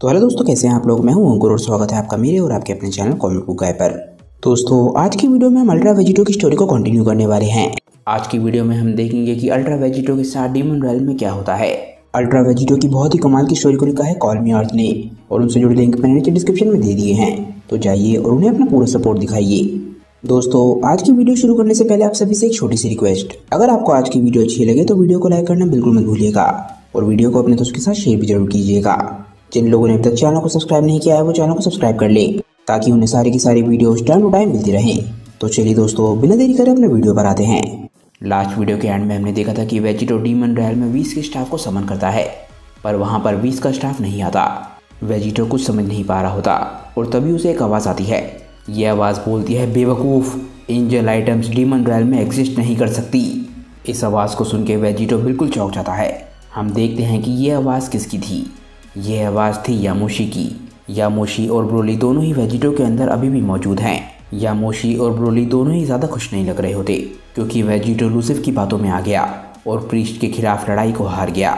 तो हेलो दोस्तों, कैसे हैं आप लोग? मैं हूँ अंकुर और स्वागत है आपका मेरे और आपके अपने चैनल कॉमिक बुक गाय पर। दोस्तों, आज की वीडियो में हम अल्ट्रा वेजिटो की स्टोरी को कंटिन्यू करने वाले हैं। आज की वीडियो में हम देखेंगे कि अल्ट्रा वेजिटो के साथ डीमन रैल में क्या होता है। अल्ट्रा वेजिटो की बहुत ही कमाल की स्टोरी को लिखा है कॉलमी आर्थ ने, और उनसे जुड़े लिंक मैंने नीचे डिस्क्रिप्शन में दे दिए हैं। तो जाइए और उन्हें अपना पूरा सपोर्ट दिखाइए। दोस्तों, आज की वीडियो शुरू करने से पहले आप सभी से एक छोटी सी रिक्वेस्ट अगर आपको आज की वीडियो अच्छी लगे तो वीडियो को लाइक करना बिल्कुल मत भूलिएगा, और वीडियो को अपने दोस्तों के साथ शेयर भी ज़रूर कीजिएगा। जिन लोगों ने अब तक चैनल को सब्सक्राइब नहीं किया है, वो चैनल को सब्सक्राइब कर ले, ताकि उन्हें सारी की सारी वीडियो टाइम टू टाइम मिलती रहें। तो चलिए दोस्तों, बिना देरी करे अपने वीडियो पर आते हैं। लास्ट वीडियो के एंड में हमने देखा था कि वेजिटो डीमन रैल में वीस के स्टाफ को समन करता है, पर वहाँ पर वीस का स्टाफ नहीं आता। वेजिटो कुछ समझ नहीं पा रहा होता, और तभी उसे एक आवाज़ आती है। ये आवाज़ बोलती है, बेवकूफ़ एंजल आइटम्स डीमन रैल में एग्जिस्ट नहीं कर सकती। इस आवाज़ को सुन के वेजिटो बिल्कुल चौंक जाता है। हम देखते हैं कि ये आवाज़ किसकी थी। ये आवाज़ थी यामोशी की। यामोशी और ब्रोली दोनों ही वेजिटो के अंदर अभी भी मौजूद हैं। यामोशी और ब्रोली दोनों ही ज़्यादा खुश नहीं लग रहे होते, क्योंकि वेजिटो लूसिफ की बातों में आ गया और प्रीस्ट के खिलाफ लड़ाई को हार गया।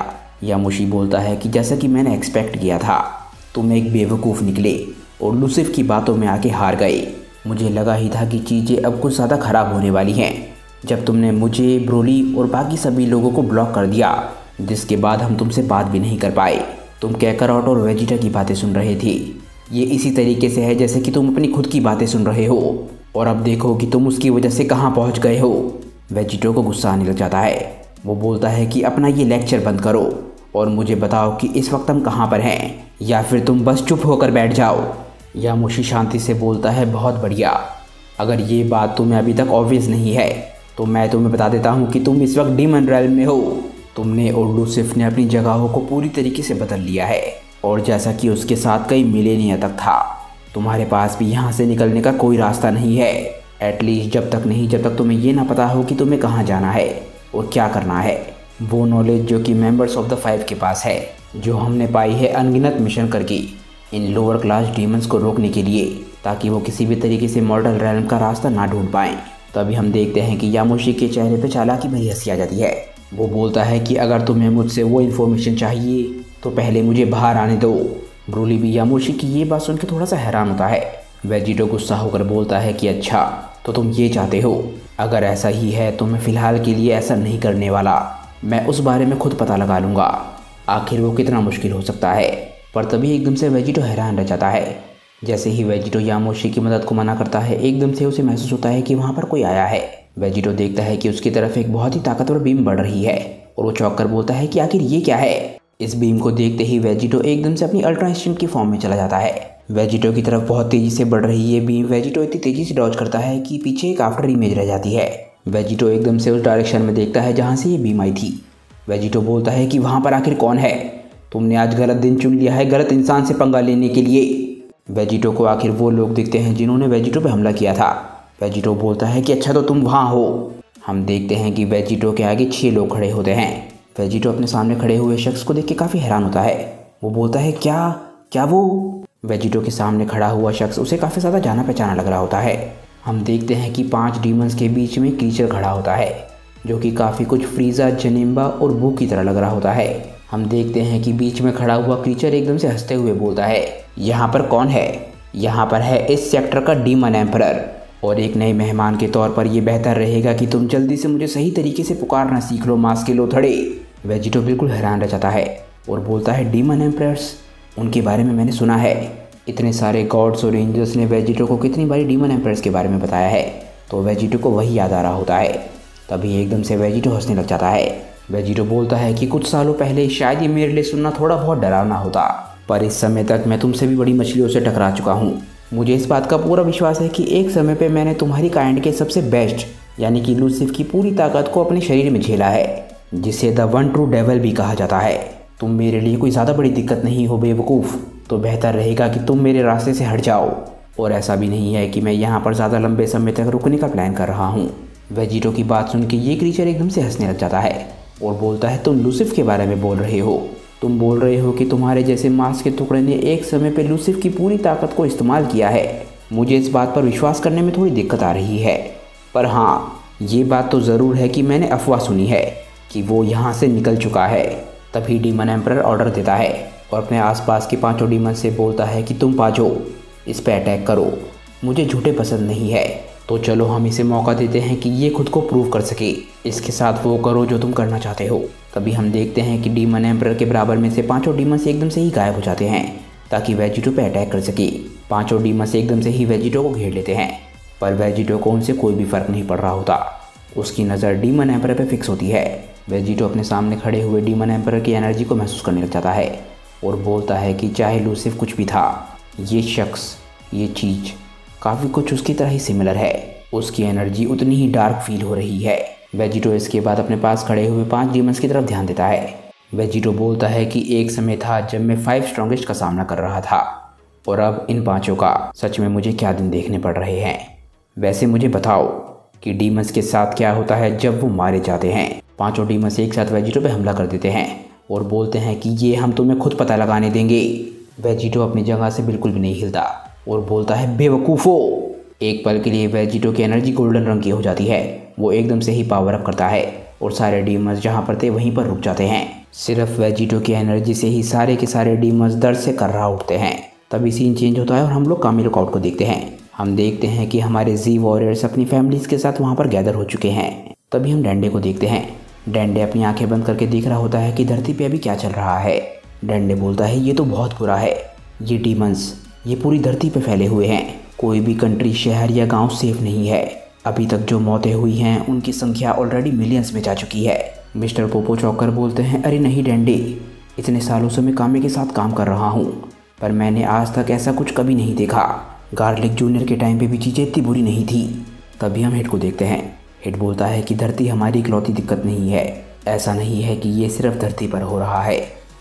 यामोशी बोलता है कि जैसा कि मैंने एक्सपेक्ट किया था, तुम एक बेवकूफ़ निकले और लूसिफ की बातों में आके हार गए। मुझे लगा ही था कि चीज़ें अब कुछ ज़्यादा ख़राब होने वाली हैं। जब तुमने मुझे, ब्रोली और बाकी सभी लोगों को ब्लॉक कर दिया, जिसके बाद हम तुमसे बात भी नहीं कर पाए। तुम कैकरॉट और वेजिटा की बातें सुन रहे थे। ये इसी तरीके से है जैसे कि तुम अपनी खुद की बातें सुन रहे हो। और अब देखो कि तुम उसकी वजह से कहाँ पहुँच गए हो। वेजिटो को गुस्सा आने लग जाता है। वो बोलता है कि अपना ये लेक्चर बंद करो। और मुझे बताओ कि इस वक्त हम कहाँ पर हैं। या फिर तुम बस चुप होकर बैठ जाओ। या मुशी शांति से बोलता है, बहुत बढ़िया। अगर ये बात तुम्हें अभी तक ऑब्वियस नहीं है तो मैं तुम्हें बता देता हूँ कि तुम इस वक्त डीमन रैल में हो। तुमने और लूसिफ ने अपनी जगहों को पूरी तरीके से बदल लिया है। और जैसा कि उसके साथ कई मिलेनिया तक था, तुम्हारे पास भी यहाँ से निकलने का कोई रास्ता नहीं है। एटलीस्ट जब तक नहीं, जब तक तुम्हें ये ना पता हो कि तुम्हें कहाँ जाना है और क्या करना है। वो नॉलेज जो कि मेंबर्स ऑफ़ द फाइव के पास है, जो हमने पाई है अनगिनत मिशन करके, इन लोअर क्लास डीमंस को रोकने के लिए, ताकि वो किसी भी तरीके से मॉडल रैलम का रास्ता ना ढूंढ पाएँ। तभी हम देखते हैं कि यामोशी के चेहरे पे चालाकी भरी हँसी आ जाती है। वो बोलता है कि अगर तुम्हें मुझसे वो इन्फॉर्मेशन चाहिए तो पहले मुझे बाहर आने दो। ब्रोली भी यामोशी की ये बात सुनकर थोड़ा सा हैरान होता है। वेजिटो गुस्सा होकर बोलता है कि अच्छा तो तुम ये चाहते हो? अगर ऐसा ही है तो मैं फ़िलहाल के लिए ऐसा नहीं करने वाला। मैं उस बारे में खुद पता लगा लूँगा। आखिर वो कितना मुश्किल हो सकता है? पर तभी एकदम से वेजिटो हैरान रह जाता है। जैसे ही वेजिटो यामोशी की मदद को मना करता है, एकदम से उसे महसूस होता है कि वहाँ पर कोई आया है। वेजिटो देखता है कि उसकी तरफ़ एक बहुत ही ताकतवर बीम बढ़ रही है और वो चौक कर बोलता है कि आखिर ये क्या है? इस बीम को देखते ही वेजिटो एकदम से अपनी अल्ट्रा इंस्टेंट की फॉर्म में चला जाता है। वेजिटो की तरफ़ बहुत तेज़ी से बढ़ रही ये बीम वेजिटो इतनी तेज़ी से डॉज करता है कि पीछे एक आफ्टर इमेज रह जाती है। वेजिटो एकदम से उस डायरेक्शन में देखता है जहाँ से ये बीम आई थी। वेजिटो बोलता है कि वहाँ पर आखिर कौन है? तुमने आज गलत दिन चुन लिया है, गलत इंसान से पंगा लेने के लिए। वेजिटो को आखिर वो लोग दिखते हैं जिन्होंने वेजिटो पे हमला किया था। वेजिटो बोलता है कि अच्छा तो तुम वहाँ हो। हम देखते हैं कि वेजिटो के आगे छः लोग खड़े होते हैं। वेजिटो अपने सामने खड़े हुए शख्स को देख के काफ़ी हैरान होता है। वो बोलता है, क्या क्या वो? वेजिटो के सामने खड़ा हुआ शख्स उसे काफ़ी ज़्यादा जाना पहचाना लग रहा होता है। हम देखते हैं कि पाँच डीमंस के बीच में क्रीचर खड़ा होता है, जो कि काफ़ी कुछ फ्रीज़ा, जनिम्बा और बू की तरह लग रहा होता है। हम देखते हैं कि बीच में खड़ा हुआ क्रीचर एकदम से हँसते हुए बोलता है, यहाँ पर कौन है? यहाँ पर है इस सेक्टर का डीमन एम्पर और एक नए मेहमान के तौर पर यह बेहतर रहेगा कि तुम जल्दी से मुझे सही तरीके से पुकारना सीख लो मास्क के लो लोथड़े। वेजिटो बिल्कुल हैरान रह जाता है और बोलता है, डीमन एम्प्रस उनके बारे में मैंने सुना है। इतने सारे गॉड्स और एंजल्स ने वेजिटो को कितनी बारी डीमन एम्प्रस के बारे में बताया है तो वेजिटो को वही याद आ रहा होता है। तभी एकदम से वेजिटो हंसने लग जाता है। वेजिटो बोलता है कि कुछ सालों पहले शायद ये मेरे लिए सुनना थोड़ा बहुत डरावना होता, पर इस समय तक मैं तुमसे भी बड़ी मछलियों से टकरा चुका हूँ। मुझे इस बात का पूरा विश्वास है कि एक समय पे मैंने तुम्हारी काइंड के सबसे बेस्ट यानी कि लूसिफ की पूरी ताकत को अपने शरीर में झेला है, जिसे द वन ट्रू डेवल भी कहा जाता है। तुम मेरे लिए कोई ज़्यादा बड़ी दिक्कत नहीं हो, बेवकूफ़। तो बेहतर रहेगा कि तुम मेरे रास्ते से हट जाओ। और ऐसा भी नहीं है कि मैं यहाँ पर ज़्यादा लंबे समय तक रुकने का प्लान कर रहा हूँ। वेजिटो की बात सुन के ये क्रीचर एकदम से हंसने लग जाता है। और बोलता है, तुम लूसिफ के बारे में बोल रहे हो। तुम बोल रहे हो कि तुम्हारे जैसे मांस के टुकड़े ने एक समय पर लूसिफ की पूरी ताकत को इस्तेमाल किया है। मुझे इस बात पर विश्वास करने में थोड़ी दिक्कत आ रही है। पर हाँ ये बात तो ज़रूर है कि मैंने अफवाह सुनी है कि वो यहाँ से निकल चुका है। तभी डीमन एम्पर ऑर्डर देता है और अपने आसपास के पाँचों डीमन से बोलता है कि तुम पाँचों, इस पर अटैक करो। मुझे झूठे पसंद नहीं है। तो चलो हम इसे मौका देते हैं कि ये खुद को प्रूव कर सके। इसके साथ वो करो जो तुम करना चाहते हो। तभी हम देखते हैं कि डीमन एम्पर के बराबर में से पाँचों डीमन से एकदम से ही गायब हो जाते हैं, ताकि वेजिटो पे अटैक कर सके। पाँचों डीमन से एकदम से ही वेजिटो को घेर लेते हैं, पर वेजिटो को उनसे कोई भी फ़र्क नहीं पड़ रहा होता। उसकी नज़र डीमन एम्पर पे फिक्स होती है। वेजिटो अपने सामने खड़े हुए डीमन एम्पर की एनर्जी को महसूस करने लग जाता है और बोलता है कि चाहे लूसिफ कुछ भी था, ये शख्स, ये चीज़ काफ़ी कुछ उसकी तरह ही सिमिलर है। उसकी एनर्जी उतनी ही डार्क फील हो रही है। वेजिटो इसके बाद अपने पास खड़े हुए पाँच डीमंस की तरफ़ ध्यान देता है। वेजिटो बोलता है कि एक समय था जब मैं फाइव स्ट्रॉन्गेस्ट का सामना कर रहा था। और अब इन पाँचों का सच में मुझे क्या दिन देखने पड़ रहे हैं? वैसे मुझे बताओ कि डीमंस के साथ क्या होता है जब वो मारे जाते हैं। पाँचों डीमंस एक साथ वेजिटो पे हमला कर देते हैं और बोलते हैं कि ये हम तुम्हें खुद पता लगाने देंगे। वेजिटो अपनी जगह से बिल्कुल भी नहीं हिलता। और बोलता है, बेवकूफ़ो! एक पल के लिए वेजिटो की एनर्जी गोल्डन रंग की हो जाती है। वो एकदम से ही पावर अप करता है और सारे डीमर्स जहाँ पर थे वहीं पर रुक जाते हैं। सिर्फ़ वेजिटो की एनर्जी से ही सारे के सारे डीमर्स दर्द से कर रहा उठते हैं। तभी सीन चेंज होता है और हम लोग कामी लुकआउट को देखते हैं। हम देखते हैं कि हमारे जी वॉरियर्स अपनी फैमिलीज़ के साथ वहाँ पर गैदर हो चुके हैं। तभी हम डेंडे को देखते हैं। डेंडे अपनी आँखें बंद करके देख रहा होता है कि धरती पे अभी क्या चल रहा है। डेंडे बोलता है, ये तो बहुत बुरा है। ये डीमंस ये पूरी धरती पर फैले हुए हैं। कोई भी कंट्री शहर या गाँव सेफ़ नहीं है। अभी तक जो मौतें हुई हैं, उनकी संख्या ऑलरेडी मिलियंस में जा चुकी है। मिस्टर पोपो चौकर बोलते हैं, अरे नहीं डेंडे, इतने सालों से मैं कामे के साथ काम कर रहा हूँ, पर मैंने आज तक ऐसा कुछ कभी नहीं देखा। गार्लिक जूनियर के टाइम पे भी चीज़ें इतनी बुरी नहीं थी। तभी हम हिट को देखते हैं। हिट बोलता है कि धरती हमारी इकलौती दिक्कत नहीं है। ऐसा नहीं है कि ये सिर्फ़ धरती पर हो रहा है।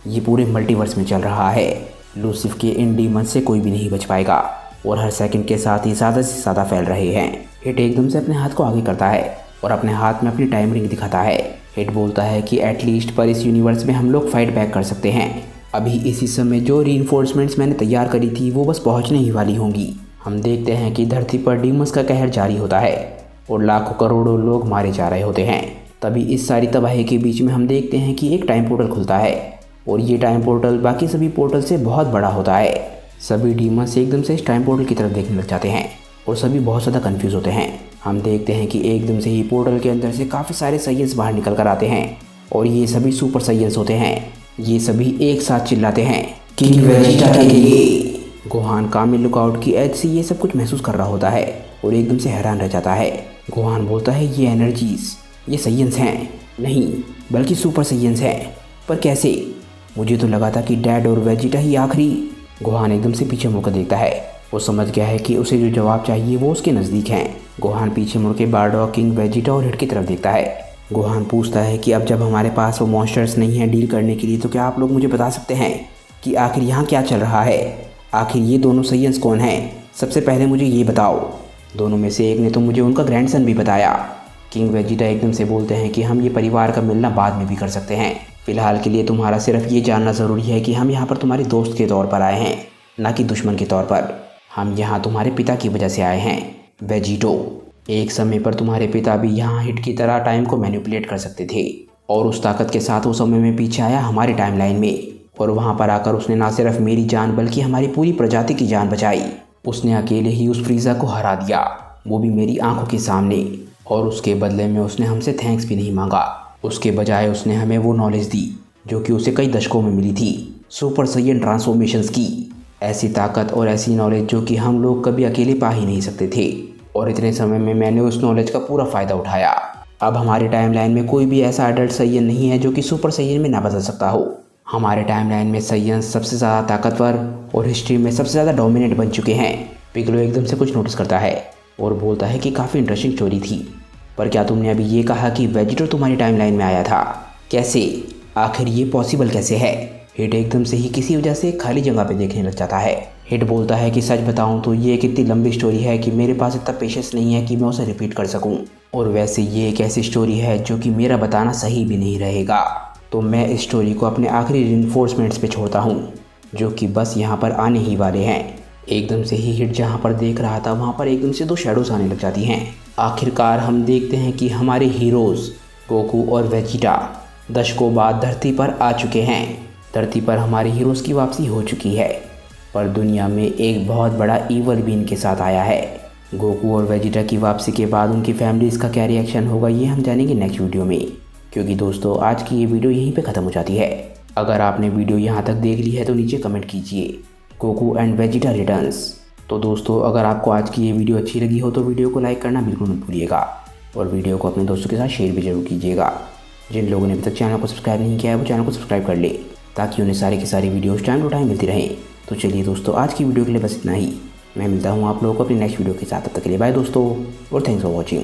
ये पूरे मल्टीवर्स में चल रहा है। लूसिफ के इन डीमन से कोई भी नहीं बच पाएगा और हर सेकंड के साथ ही ज़्यादा से ज़्यादा फैल रहे हैं। हिट एकदम से अपने हाथ को आगे करता है और अपने हाथ में अपनी टाइम रिंग दिखाता है। हिट बोलता है कि एटलीस्ट पर इस यूनिवर्स में हम लोग फाइट बैक कर सकते हैं। अभी इसी समय जो री मैंने तैयार करी थी, वो बस पहुँचने ही वाली होंगी। हम देखते हैं कि धरती पर डीमस का कहर जारी होता है और लाखों करोड़ों लोग मारे जा रहे होते हैं। तभी इस सारी तबाही के बीच में हम देखते हैं कि एक टाइम पोर्टल खुलता है। और ये टाइम पोर्टल बाकी सभी पोर्टल से बहुत बड़ा होता है। सभी डीमंस एकदम से इस टाइम पोर्टल की तरफ़ देखने लग जाते हैं और सभी बहुत ज़्यादा कन्फ्यूज़ होते हैं। हम देखते हैं कि एकदम से ही पोर्टल के अंदर से काफ़ी सारे सैयस बाहर निकल कर आते हैं और ये सभी सुपर सैयस होते हैं। ये सभी एक साथ चिल्लाते हैं के गोहान कामिल लुकआउट की एज से ये सब कुछ महसूस कर रहा होता है और एकदम से हैरान रह जाता है। गोहान बोलता है, ये एनर्जीज ये सैयंस हैं। नहीं, बल्कि सुपर सैयंस हैं। पर कैसे? मुझे तो लगा था कि डैड और वेजिटा ही आखिरी गोहान एकदम से पीछे मुड़कर देखता है। वो समझ गया है कि उसे जो जवाब चाहिए वो उसके नज़दीक हैं। गोहान पीछे मुड़ के बारडॉग किंग, वेजिटा और हिट की तरफ़ देखता है। गोहान पूछता है कि अब जब हमारे पास वो मॉन्स्टर्स नहीं हैं डील करने के लिए तो क्या आप लोग मुझे बता सकते हैं कि आखिर यहाँ क्या चल रहा है? आखिर ये दोनों सैयंस कौन हैं? सबसे पहले मुझे ये बताओ। दोनों में से एक ने तो मुझे उनका ग्रैंडसन भी बताया। किंग, वेजिटा एकदम से बोलते हैं कि हम ये परिवार का मिलना बाद में भी कर सकते हैं। फ़िलहाल के लिए तुम्हारा सिर्फ़ ये जानना ज़रूरी है कि हम यहाँ पर तुम्हारे दोस्त के तौर पर आए हैं, ना कि दुश्मन के तौर पर। हम यहाँ तुम्हारे पिता की वजह से आए हैं, वेजिटो। एक समय पर तुम्हारे पिता भी यहाँ हिट की तरह टाइम को मैनिपुलेट कर सकते थे, और उस ताकत के साथ उस समय में पीछे आया हमारे टाइमलाइन में, और वहाँ पर आकर उसने ना सिर्फ़ मेरी जान बल्कि हमारी पूरी प्रजाति की जान बचाई। उसने अकेले ही उस फ्रीज़ा को हरा दिया, वो भी मेरी आँखों के सामने, और उसके बदले में उसने हमसे थैंक्स भी नहीं मांगा। उसके बजाय उसने हमें वो नॉलेज दी, जो कि उसे कई दशकों में मिली थी। सुपर सैयन ट्रांसफॉर्मेशंस की ऐसी ताकत और ऐसी नॉलेज जो कि हम लोग कभी अकेले पा ही नहीं सकते थे। और इतने समय में मैंने उस नॉलेज का पूरा फ़ायदा उठाया। अब हमारे टाइमलाइन में कोई भी ऐसा अडल्ट सैयन नहीं है जो कि सुपर सैयन में ना बदल सकता हो। हमारे टाइमलाइन में सैयन सबसे ज़्यादा ताकतवर और हिस्ट्री में सबसे ज़्यादा डोमिनेट बन चुके हैं। पिगलो एकदम से कुछ नोटिस करता है और बोलता है कि काफ़ी इंटरेस्टिंग स्टोरी थी। पर क्या तुमने अभी ये कहा कि वेजिटर तुम्हारी टाइमलाइन में आया था? कैसे? आखिर ये पॉसिबल कैसे है? हिट एकदम से ही किसी वजह से खाली जगह पे देखने लग जाता है। हिट बोलता है कि सच बताऊँ तो ये एक इतनी लंबी स्टोरी है कि मेरे पास इतना पेशेंस नहीं है कि मैं उसे रिपीट कर सकूँ। और वैसे ये एक ऐसी स्टोरी है जो कि मेरा बताना सही भी नहीं रहेगा। तो मैं इस स्टोरी को अपने आखिरी इन्फोर्समेंट्स पे छोड़ता हूँ, जो कि बस यहाँ पर आने ही वाले हैं। एकदम से ही हिट जहाँ पर देख रहा था, वहाँ पर एकदम से दो शेडोज आने लग जाती हैं। आखिरकार हम देखते हैं कि हमारे हीरोज़ गोकू और वेजिटा दशकों बाद धरती पर आ चुके हैं। धरती पर हमारे हीरोज़ की वापसी हो चुकी है, पर दुनिया में एक बहुत बड़ा ईवल भी इनके साथ आया है। गोकू और वेजिटा की वापसी के बाद उनकी फैमिलीज़ का क्या रिएक्शन होगा, ये हम जानेंगे नेक्स्ट वीडियो में। क्योंकि दोस्तों, आज की ये वीडियो यहीं पे ख़त्म हो जाती है। अगर आपने वीडियो यहाँ तक देख ली है तो नीचे कमेंट कीजिए। गोकू एंड वेजिटा रिटर्न्स तो दोस्तों, अगर आपको आज की ये वीडियो अच्छी लगी हो तो वीडियो को लाइक करना बिल्कुल मत भूलिएगा। और वीडियो को अपने दोस्तों के साथ शेयर भी ज़रूर कीजिएगा। जिन लोगों ने अभी तक चैनल को सब्सक्राइब नहीं किया है, वो चैनल को सब्सक्राइब कर ले, ताकि उन्हें सारे की सारी वीडियोज़ टाइम टू टाइम मिलती रहे। तो चलिए दोस्तों, आज की वीडियो के लिए बस इतना ही। मैं मिलता हूँ आप लोगों को अपनी नेक्स्ट वीडियो के साथ। तब तक के लिए बाय दोस्तों, और थैंक्स फॉर वॉचिंग